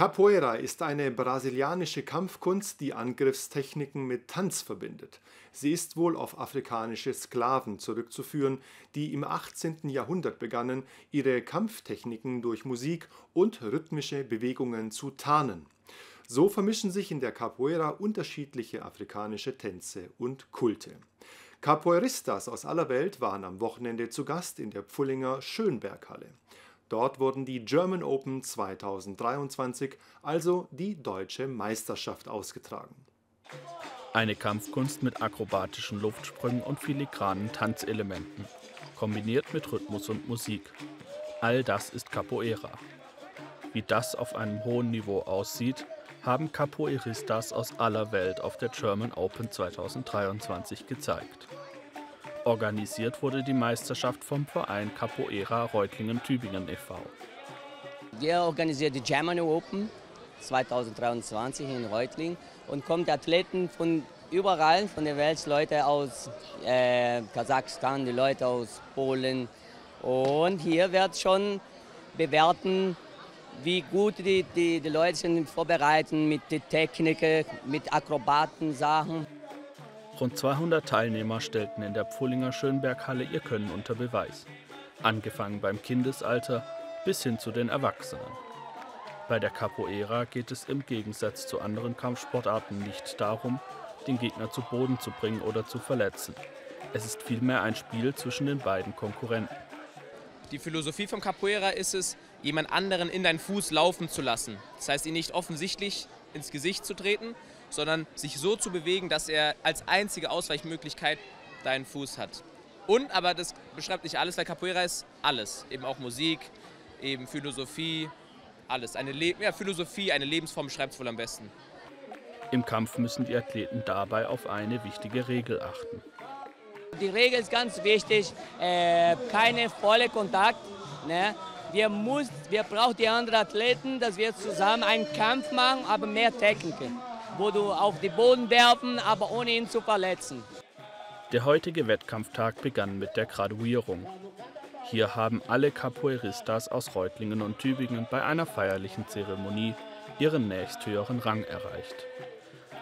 Capoeira ist eine brasilianische Kampfkunst, die Angriffstechniken mit Tanz verbindet. Sie ist wohl auf afrikanische Sklaven zurückzuführen, die im 18. Jahrhundert begannen, ihre Kampftechniken durch Musik und rhythmische Bewegungen zu tarnen. So vermischen sich in der Capoeira unterschiedliche afrikanische Tänze und Kulte. Capoeiristas aus aller Welt waren am Wochenende zu Gast in der Pfullinger Schönberghalle. Dort wurden die German Open 2023, also die deutsche Meisterschaft, ausgetragen. Eine Kampfkunst mit akrobatischen Luftsprüngen und filigranen Tanzelementen, kombiniert mit Rhythmus und Musik. All das ist Capoeira. Wie das auf einem hohen Niveau aussieht, haben Capoeiristas aus aller Welt auf der German Open 2023 gezeigt. Organisiert wurde die Meisterschaft vom Verein Capoeira Reutlingen-Tübingen e.V. Wir organisieren die Germany Open 2023 in Reutlingen und kommen Athleten von überall, von der Welt, Leute aus äh, Kasachstan, die Leute aus Polen. Und hier wird schon bewerten, wie gut die, die, die Leute sind vorbereitet mit der Technik, mit Akrobatensachen. Rund 200 Teilnehmer stellten in der Pfullinger Schönberghalle ihr Können unter Beweis. Angefangen beim Kindesalter bis hin zu den Erwachsenen. Bei der Capoeira geht es im Gegensatz zu anderen Kampfsportarten nicht darum, den Gegner zu Boden zu bringen oder zu verletzen. Es ist vielmehr ein Spiel zwischen den beiden Konkurrenten. Die Philosophie vom Capoeira ist es, jemand anderen in deinen Fuß laufen zu lassen. Das heißt, ihn nicht offensichtlich ins Gesicht zu treten, sondern sich so zu bewegen, dass er als einzige Ausweichmöglichkeit deinen Fuß hat. Und, aber das beschreibt nicht alles, weil Capoeira ist alles. Eben auch Musik, eben Philosophie, alles. Eine Le ja, Philosophie, eine Lebensform beschreibt es wohl am besten. Im Kampf müssen die Athleten dabei auf eine wichtige Regel achten. Die Regel ist ganz wichtig, äh, keine volle Kontakt. Ne? Wir, muss, wir brauchen die anderen Athleten, dass wir zusammen einen Kampf machen, aber mehr Technik wo du auf den Boden werfen, aber ohne ihn zu verletzen. Der heutige Wettkampftag begann mit der Graduierung. Hier haben alle Capoeiristas aus Reutlingen und Tübingen bei einer feierlichen Zeremonie ihren nächsthöheren Rang erreicht.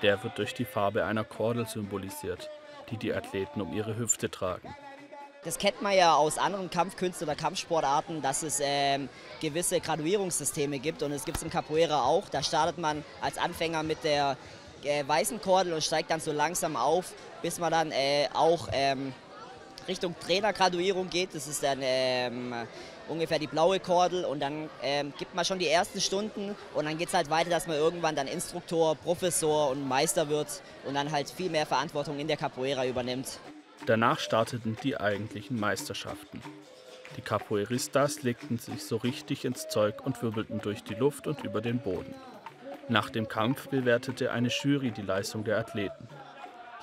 Der wird durch die Farbe einer Kordel symbolisiert, die die Athleten um ihre Hüfte tragen. Das kennt man ja aus anderen Kampfkünsten oder Kampfsportarten, dass es ähm, gewisse Graduierungssysteme gibt und es gibt es im Capoeira auch. Da startet man als Anfänger mit der äh, weißen Kordel und steigt dann so langsam auf, bis man dann äh, auch ähm, Richtung Trainergraduierung geht. Das ist dann ähm, ungefähr die blaue Kordel und dann ähm, gibt man schon die ersten Stunden und dann geht es halt weiter, dass man irgendwann dann Instruktor, Professor und Meister wird und dann halt viel mehr Verantwortung in der Capoeira übernimmt. Danach starteten die eigentlichen Meisterschaften. Die Capoeiristas legten sich so richtig ins Zeug und wirbelten durch die Luft und über den Boden. Nach dem Kampf bewertete eine Jury die Leistung der Athleten.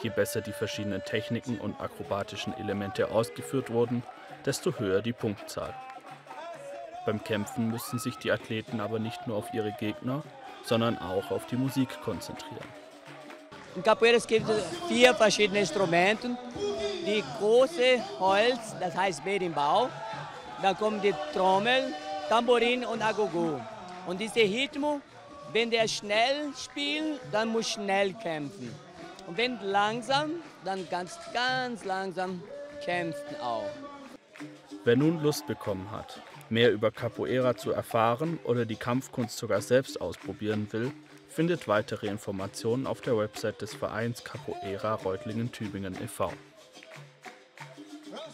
Je besser die verschiedenen Techniken und akrobatischen Elemente ausgeführt wurden, desto höher die Punktzahl. Beim Kämpfen müssen sich die Athleten aber nicht nur auf ihre Gegner, sondern auch auf die Musik konzentrieren. In Capoeira gibt es vier verschiedene Instrumente. Die große Holz, das heißt Berimbau. Dann kommt die Trommel, Tambourin und Agogo. Und diese Rhythmus, wenn der schnell spielt, dann muss schnell kämpfen. Und wenn langsam, dann ganz, ganz langsam kämpfen auch. Wer nun Lust bekommen hat, mehr über Capoeira zu erfahren oder die Kampfkunst sogar selbst ausprobieren will, findet weitere Informationen auf der Website des Vereins Capoeira Reutlingen-Tübingen e.V.